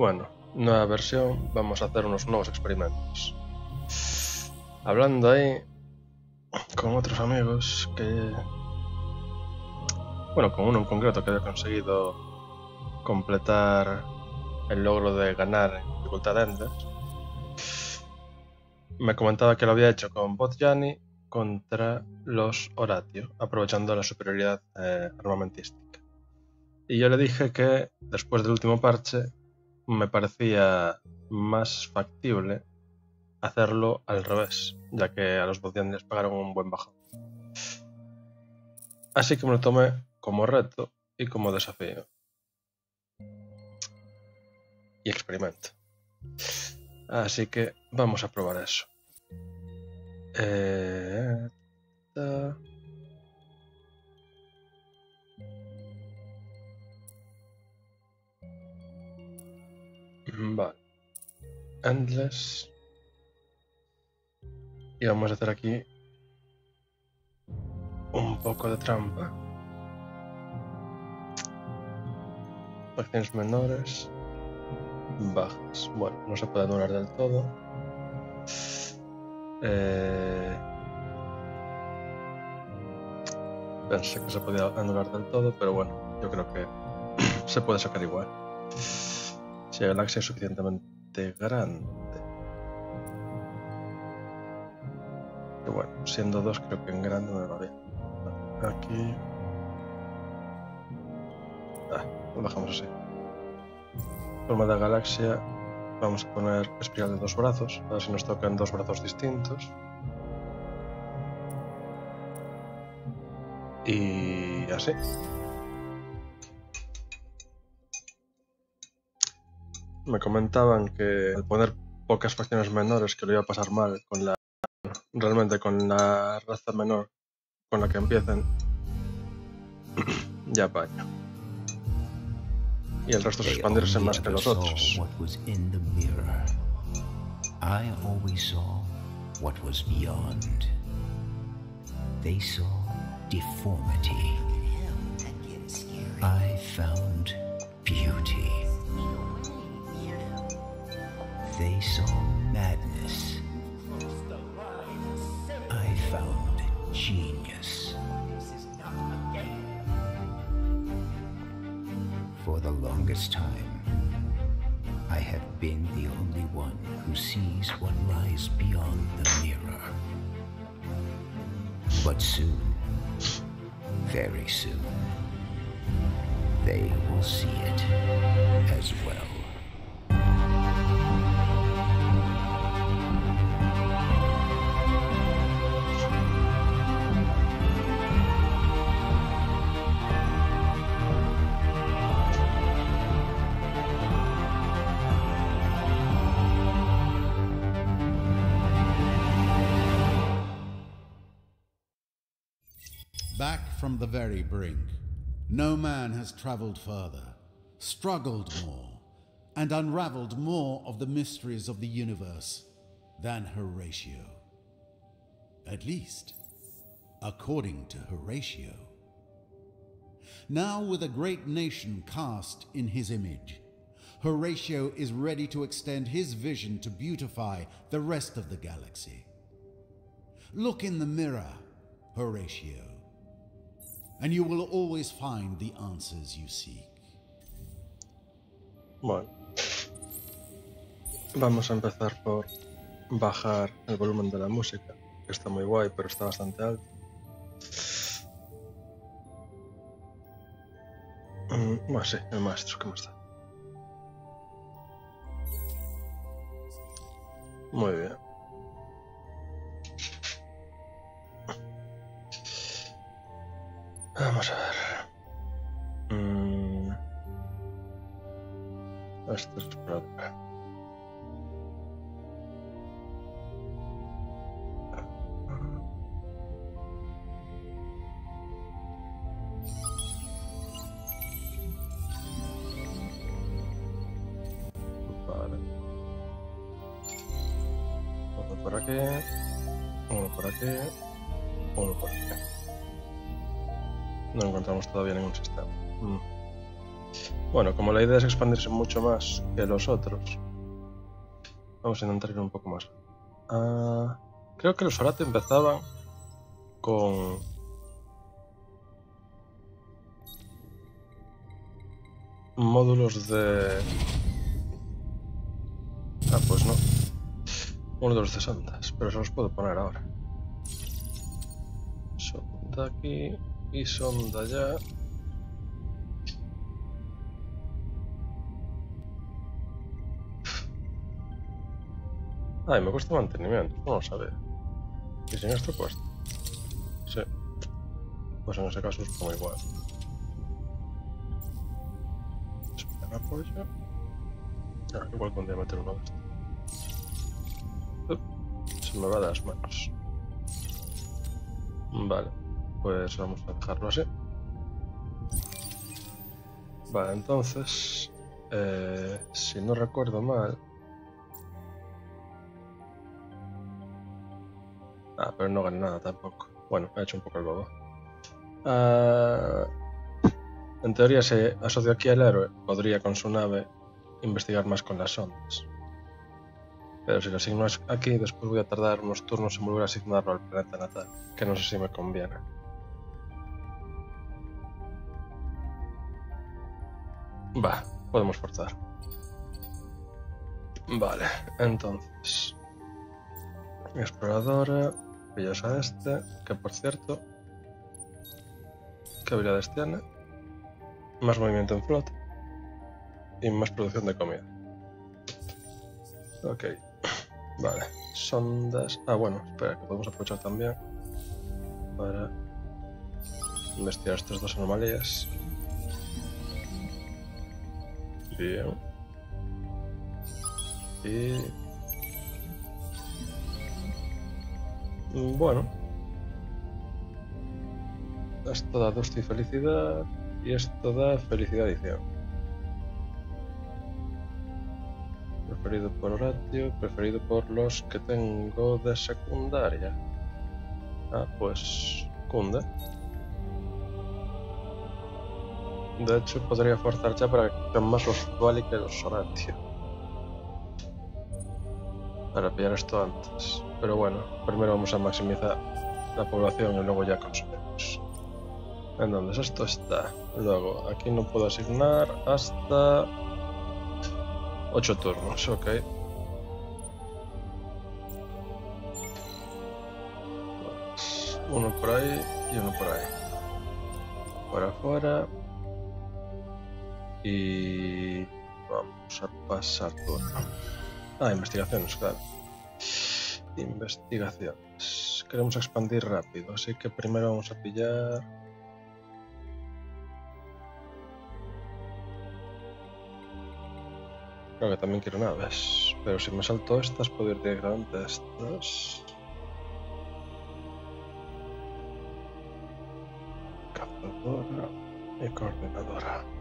Bueno, nueva versión, vamos a hacer unos nuevos experimentos. Hablando ahí con otros amigos que... Bueno, con uno en concreto que había conseguido completar el logro de ganar en dificultad Ender. Me comentaba que lo había hecho con Botjani contra los Horatio, aprovechando la superioridad eh, armamentística. Y yo le dije que después del último parche me parecía más factible hacerlo al revés, ya que a los les pagaron un buen bajón. Así que me lo tomé como reto y como desafío. Y experimento. Así que vamos a probar eso. Eh, Vale. Endless. Y vamos a hacer aquí un poco de trampa. Acciones menores. Bajas. Bueno, no se puede anular del todo. Eh... Pensé que se podía anular del todo, pero bueno, yo creo que se puede sacar igual. Si la galaxia suficientemente grande. Bueno, siendo dos creo que en grande me va bien. Aquí... Ah, lo dejamos así. Forma de galaxia Vamos a poner espiral de dos brazos, a ver si nos tocan dos brazos distintos. Y así. Me comentaban que al poner pocas facciones menores que lo iba a pasar mal con la realmente con la raza menor con la que empiecen ya paño y el resto es expandirse más que los otros. I always saw what was beyond. They saw deformity. I found beauty. They saw madness. I found genius. For the longest time, I have been the only one who sees what lies beyond the mirror. But soon, very soon, they will see it as well. From the very brink, no man has traveled further, struggled more, and unraveled more of the mysteries of the universe than Horatio. At least, according to Horatio. Now, with a great nation cast in his image, Horatio is ready to extend his vision to beautify the rest of the galaxy. Look in the mirror, Horatio and you will always find the answers you seek. Bueno. Vamos a empezar por bajar el volumen de la música, que está muy guay, pero está bastante alto. Mm, bueno, sí, el maestro, ¿cómo está? Muy bien. Vamos a ver. Mm. Esto es propio. Vale. Uno por aquí. Uno por aquí. Uno por aquí. No encontramos todavía ningún sistema. Mm. Bueno, como la idea es expandirse mucho más que los otros, vamos a intentar ir un poco más. Ah, creo que los Orate empezaban con módulos de... Ah, pues no. Módulos de sondas, pero se los puedo poner ahora. Sonda aquí y sonda allá. Ay, me cuesta mantenimiento, no lo. ¿Y sin esto cuesta? Sí. Pues en ese caso es como igual. Espera, apoyo. Ah, igual podría meter uno de estos. Se me va de las manos. Vale, pues vamos a dejarlo así. Vale, entonces, eh, si no recuerdo mal, Ah, pero no gané nada tampoco. Bueno, ha hecho un poco el bobo. Ah, en teoría, si asocio aquí al héroe, podría con su nave investigar más con las ondas. Pero si lo asigno aquí, después voy a tardar unos turnos en volver a asignarlo al planeta natal, que no sé si me conviene. Va, podemos forzar. Vale, entonces... Exploradora pillas a este, que por cierto, ¿qué habilidades tiene? Más movimiento en flota y más producción de comida. Ok, vale, sondas. Ah, bueno, espera, que podemos aprovechar también para investigar estas dos anomalías. Bien. Y Bueno. Esto da dulce y felicidad. Y esto da felicidad adición. Preferido por Horatio, preferido por los que tengo de secundaria. Ah, pues cunde. De hecho, podría forzar ya para que sean más los Duali que los Horatio. Para pillar esto antes. Pero bueno, primero vamos a maximizar la población y luego ya consumimos. Entonces esto está. Luego, aquí no puedo asignar hasta 8 turnos, ok. Uno por ahí y uno por ahí. Por afuera. Y vamos a pasar turno. Ah, investigaciones, claro. Investigaciones. Queremos expandir rápido, así que primero vamos a pillar... Creo que también quiero naves, pero si me salto estas puedo ir directamente a estas. Cazadora y coordinadora.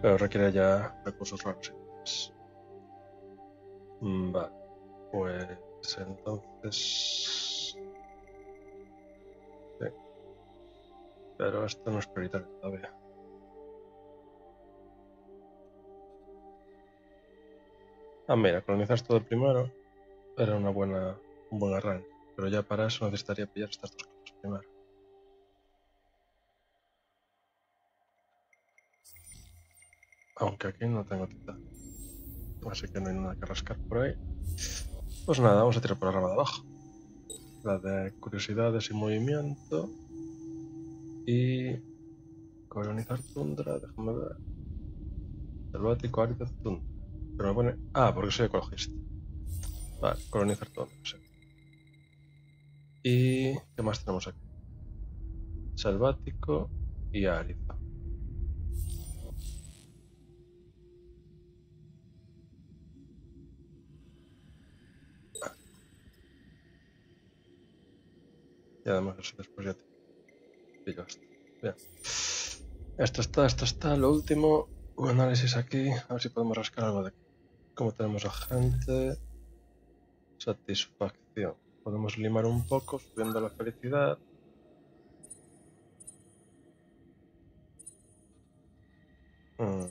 Pero requiere ya recursos raros. Vale. Pues entonces... Pero esto no es prioritario todavía. Ah, mira, colonizar todo primero era una buena, un buen arranque. Pero ya para eso necesitaría pillar estas dos cosas primero. Aunque aquí no tengo titán. Así que no hay nada que rascar por ahí. Pues nada, vamos a tirar por la rama de abajo. La de curiosidades y movimiento. Y colonizar tundra, déjame ver. Selvático, árido, tundra. Pero me pone... Ah, porque soy ecologista. Vale, colonizar tundra, sí. ¿Y qué más tenemos aquí? Selvático y árido. Y además eso después ya te esto. Bien. Esto está, esto está. Lo último, un análisis aquí. A ver si podemos rascar algo de cómo tenemos a gente. Satisfacción. Podemos limar un poco subiendo la felicidad. Mm.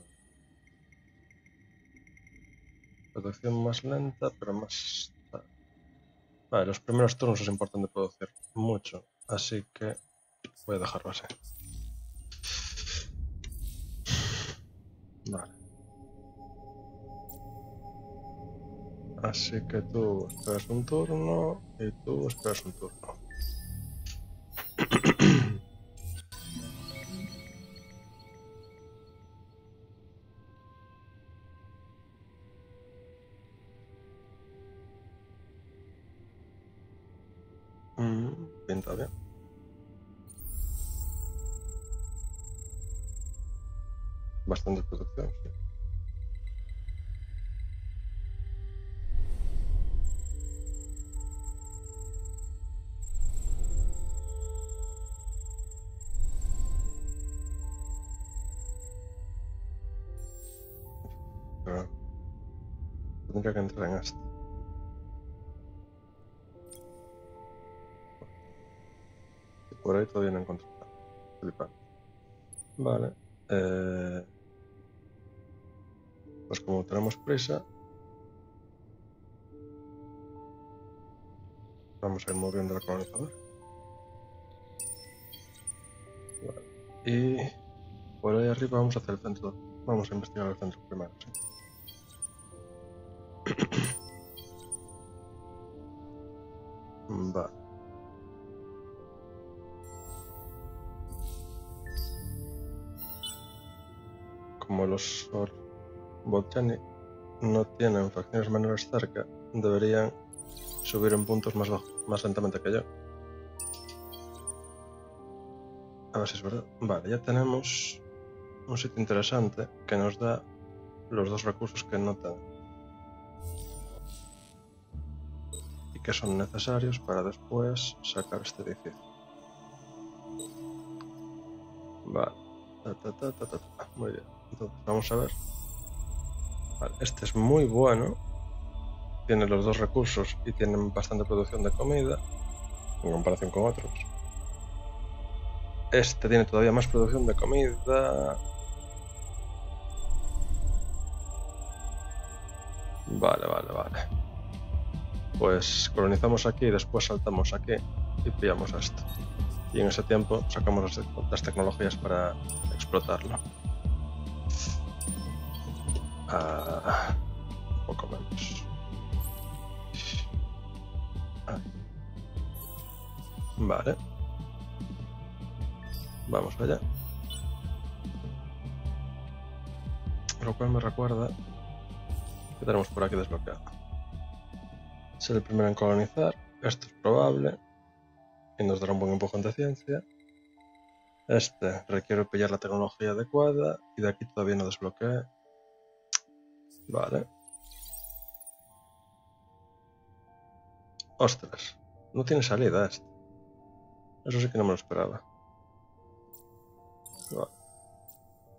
Producción más lenta, pero más... Vale, los primeros turnos es importante producir mucho, así que voy a dejarlo así. Vale. Así que tú esperas un turno y tú esperas un turno. Por ahí todavía no encontré nada. Vale. eh, Pues como tenemos prisa, vamos a ir moviendo el colonizador. Vale. Y por ahí arriba vamos hacia el centro. Vamos a investigar el centro primero. ¿sí? Vale. Los Botjani no tienen facciones menores cerca, deberían subir en puntos más, bajo- más lentamente que yo. A ver si es verdad. Vale, ya tenemos un sitio interesante que nos da los dos recursos que no. Y que son necesarios para después sacar este edificio. Vale. Ta, ta, ta, ta. Muy bien. Vamos a ver. Este es muy bueno. Tiene los dos recursos y tiene bastante producción de comida en comparación con otros. Este tiene todavía más producción de comida. Vale, vale, vale. Pues colonizamos aquí y después saltamos aquí y pillamos esto. Y en ese tiempo sacamos las tecnologías para explotarlo. Ah, poco menos. Ah. Vale. Vamos allá. Lo cual me recuerda que tenemos por aquí desbloqueado. Ser el primero en colonizar. Esto es probable. Y nos dará un buen empujón de ciencia. Este requiere pillar la tecnología adecuada. Y de aquí todavía no desbloqueé. Vale. Ostras. No tiene salida este. Eso sí que no me lo esperaba.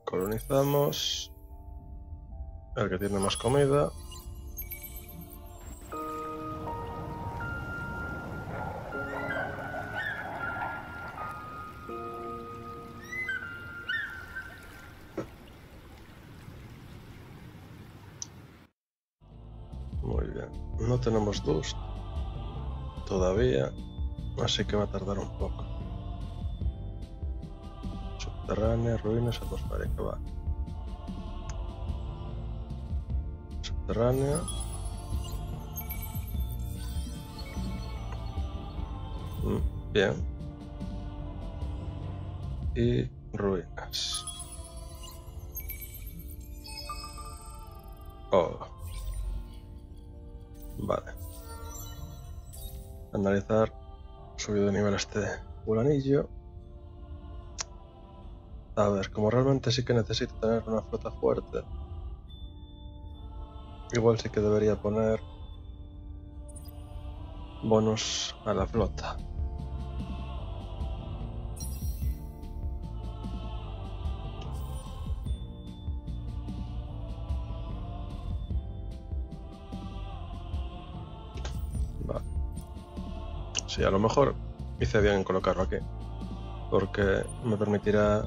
Colonizamos. El que tiene más comida. Tenemos dust todavía, así que va a tardar un poco. Subterránea, ruinas, atmosférica, va. Subterránea. Mm, Bien. Y ruinas. Vale. Analizar. Subido de nivel este fulanillo. A ver, como realmente sí que necesito tener una flota fuerte. Igual sí que debería poner bonos a la flota. Sí, a lo mejor hice bien en colocarlo aquí. Porque me permitirá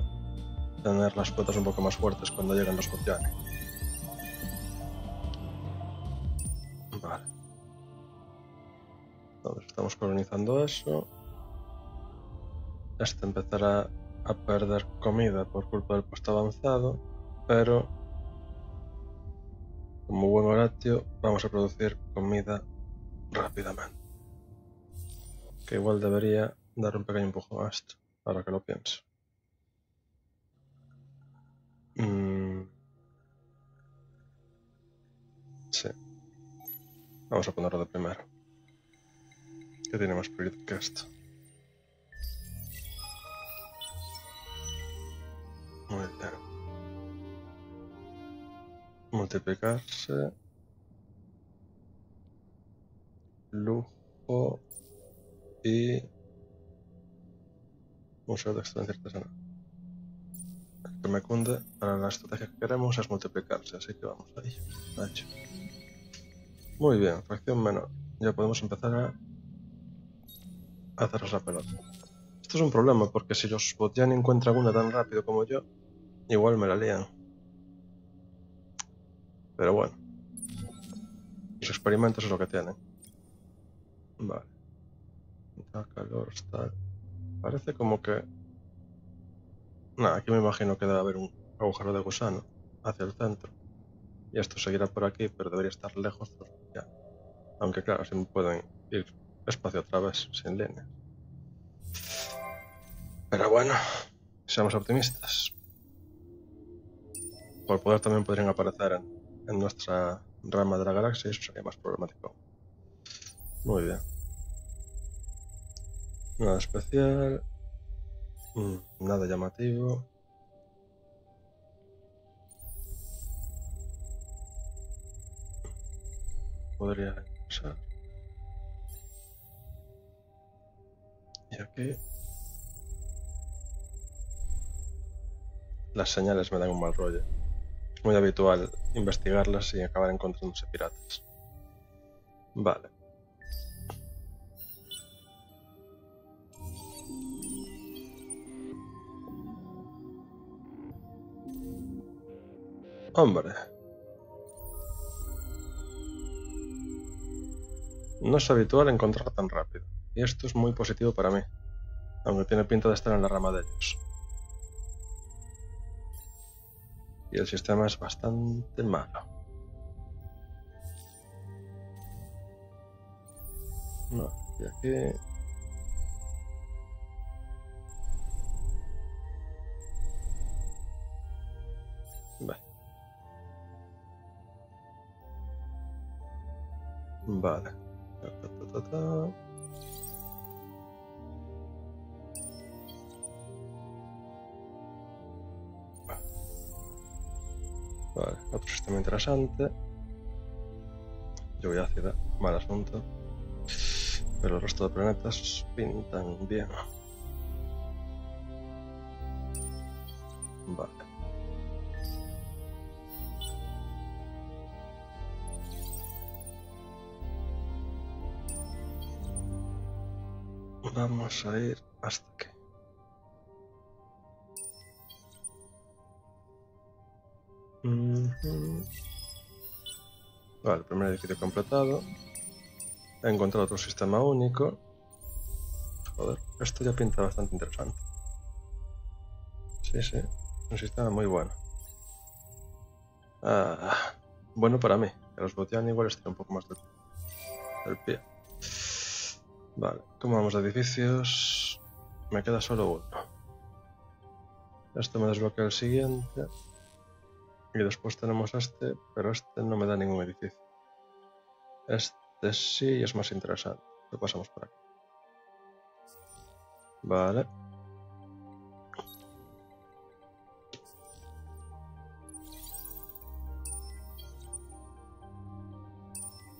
tener las puertas un poco más fuertes cuando lleguen los Botiani. Vale. Entonces estamos colonizando eso. Este empezará a perder comida por culpa del puesto avanzado, pero como buen horatio vamos a producir comida rápidamente. Igual debería dar un pequeño empujón a esto, ahora que lo pienso. Mm. Sí. Vamos a ponerlo de primero. Que tiene más prioridad que esto. Muy bien. Multiplicarse. Lujo. Y... Museo de excelencia artesanal. Que me cunde para la estrategia que queremos es multiplicarse, así que vamos ahí. Hecho. Muy bien, fracción menor. Ya podemos empezar a hacer la pelota. Esto es un problema porque si los Botiani encuentran una tan rápido como yo, igual me la lían. Pero bueno. Los experimentos es lo que tienen. Vale. Da calor, está... Parece como que... Nada, aquí me imagino que debe haber un agujero de gusano hacia el centro. Y esto seguirá por aquí, pero debería estar lejos ya. Aunque claro, si me pueden ir espacio otra vez, sin líneas. Pero bueno, seamos optimistas. Por poder también podrían aparecer en, en nuestra rama de la galaxia eso sería más problemático. Muy bien. Nada especial. Mm, nada llamativo. Podría usar. Y aquí. Las señales me dan un mal rollo. Es muy habitual investigarlas y acabar encontrándose piratas. Vale. Hombre. No es habitual encontrarla tan rápido, y esto es muy positivo para mí, aunque tiene pinta de estar en la rama de ellos. Y el sistema es bastante malo. No, y aquí... Vale. Ta, ta, ta. Vale, otro sistema interesante. Lluvia ácida, mal asunto. Pero el resto de planetas pintan bien. Vale. Vamos a ir hasta aquí. Ujú. Vale, primer edificio completado. He encontrado otro sistema único. Joder, esto ya pinta bastante interesante. Sí, sí, un sistema muy bueno. Ah, bueno para mí. que los Botiani igual estén un poco más del pie. Vale, ¿cómo vamos de edificios? Me queda solo uno. Esto me desbloquea el siguiente. Y después tenemos este, pero este no me da ningún edificio. Este sí es más interesante. Lo pasamos por aquí. Vale.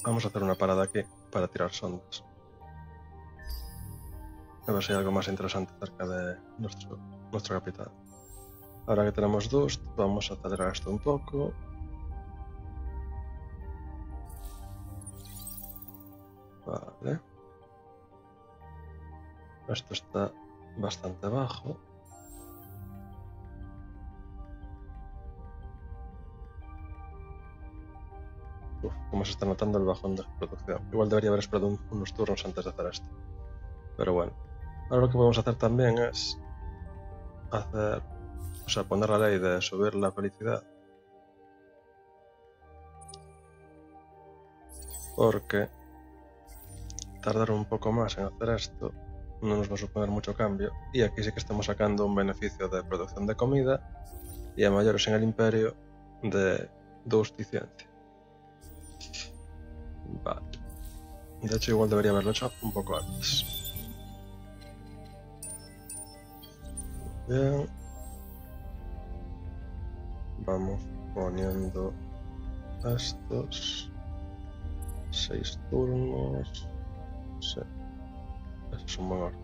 Vamos a hacer una parada aquí para tirar sondas a ver si hay algo más interesante cerca de nuestro, nuestra capital. Ahora que tenemos Dust, vamos a acelerar esto un poco. Vale. Esto está bastante bajo. Uf, como se está notando el bajón de producción. Igual debería haber esperado unos turnos antes de hacer esto. Pero bueno. Ahora lo que podemos hacer también es hacer, o sea, poner la ley de subir la felicidad. Porque tardar un poco más en hacer esto no nos va a suponer mucho cambio. Y aquí sí que estamos sacando un beneficio de producción de comida y a mayores en el imperio de ciencia. Vale. De hecho, igual debería haberlo hecho un poco antes. Bien. Vamos poniendo estos. Seis turnos. Sí. Eso es un buen orden.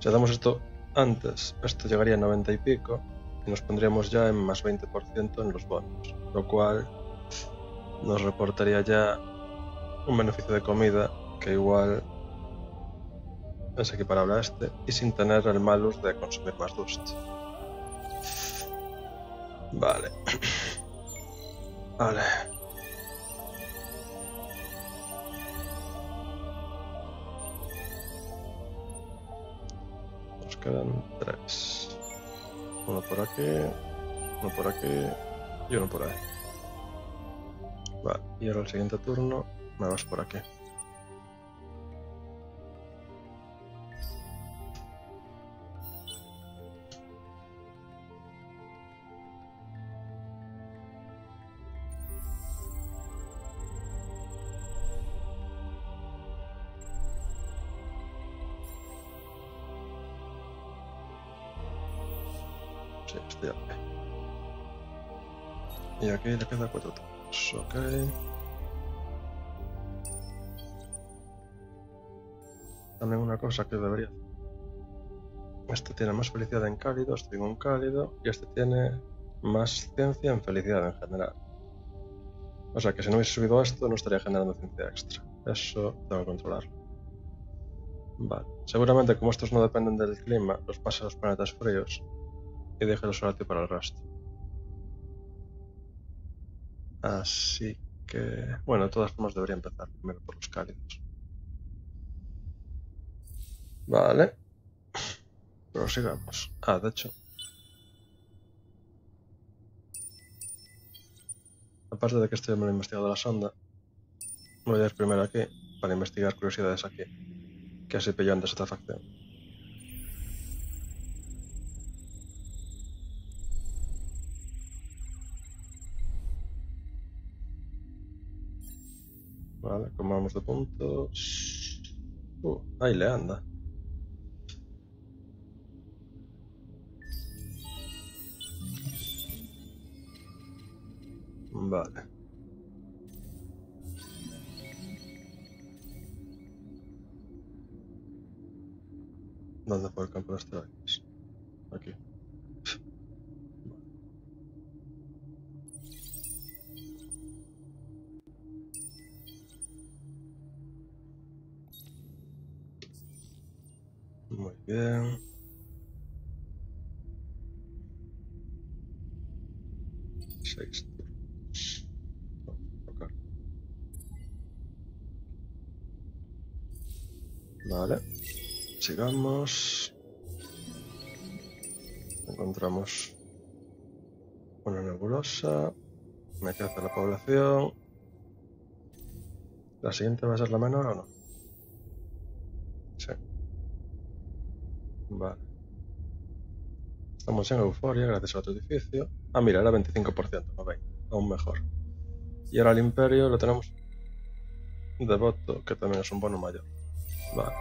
Si hacemos esto antes, esto llegaría a 90 y pico y nos pondríamos ya en más 20% en los bonos, lo cual nos reportaría ya un beneficio de comida que igual es equiparable a este y sin tener el malus de consumir más dust. Vale. Vale. Nos quedan tres. Uno por aquí, uno por aquí y uno por ahí. Vale, y ahora el siguiente turno me vas por aquí. Turnos, ok. También una cosa que debería Este tiene más felicidad en cálido, este tengo un cálido, y este tiene más ciencia en felicidad en general. O sea que si no hubiese subido esto, no estaría generando ciencia extra. Eso tengo que controlarlo. Vale. Seguramente como estos no dependen del clima, los pase a los planetas fríos y el solatio para el resto. Así que... Bueno, de todas formas debería empezar primero por los cálidos. Vale. Prosigamos. Ah, de hecho. Aparte de que lo he investigado la sonda, voy a ir primero aquí para investigar curiosidades aquí, que así pillo antes otra facción. Vale, como vamos de puntos. Uh, ahí le anda. Vale. ¿Dónde campo de asteroides? Aquí. Bien. Sexto. Vale. Sigamos. Encontramos una nebulosa. Me crece la población. ¿La siguiente va a ser la menor o no? Sí. Vale. Estamos en euforia gracias a otro edificio. Ah, mira, era 25%, no 20. Aún mejor. Y ahora el imperio lo tenemos devoto, que también es un bono mayor. Vale.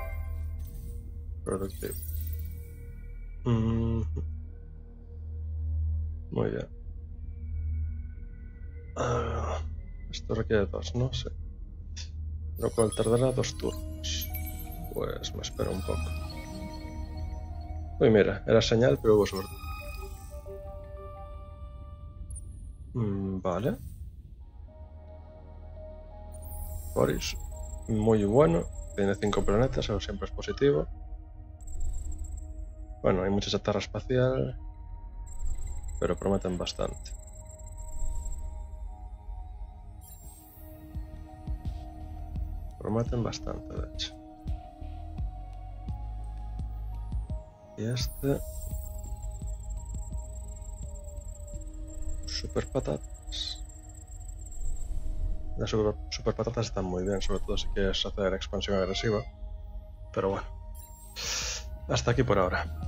Productivo. Muy bien. Ah, esto requiere dos, no sé. Lo cual tardará dos turnos. Pues me espero un poco. Ui, mira, era señal, pero hubo suerte. Mm, vale. Boris, muy bueno. Tiene cinco planetas, eso siempre es positivo. Bueno, hay mucha chatarra espacial, pero prometen bastante. Prometen bastante, de hecho. Y este... Super patatas. Las super, super patatas están muy bien, sobre todo si quieres hacer expansión agresiva. Pero bueno. Hasta aquí por ahora.